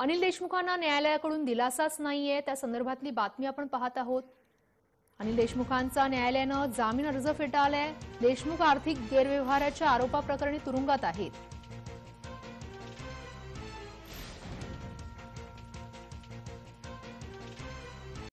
अनिल देशमुखांना न्यायालयाकडून दिलासाच नाहीये. त्या संदर्भातली बातमी आपण पाहत आहोत. अनिल देशमुखांचा न्यायालयानं जामीन अर्ज फेटाळलाय. देशमुख आर्थिक गैरव्यवहाराच्या आरोपाप्रकरणी तुरुंगात आहेत.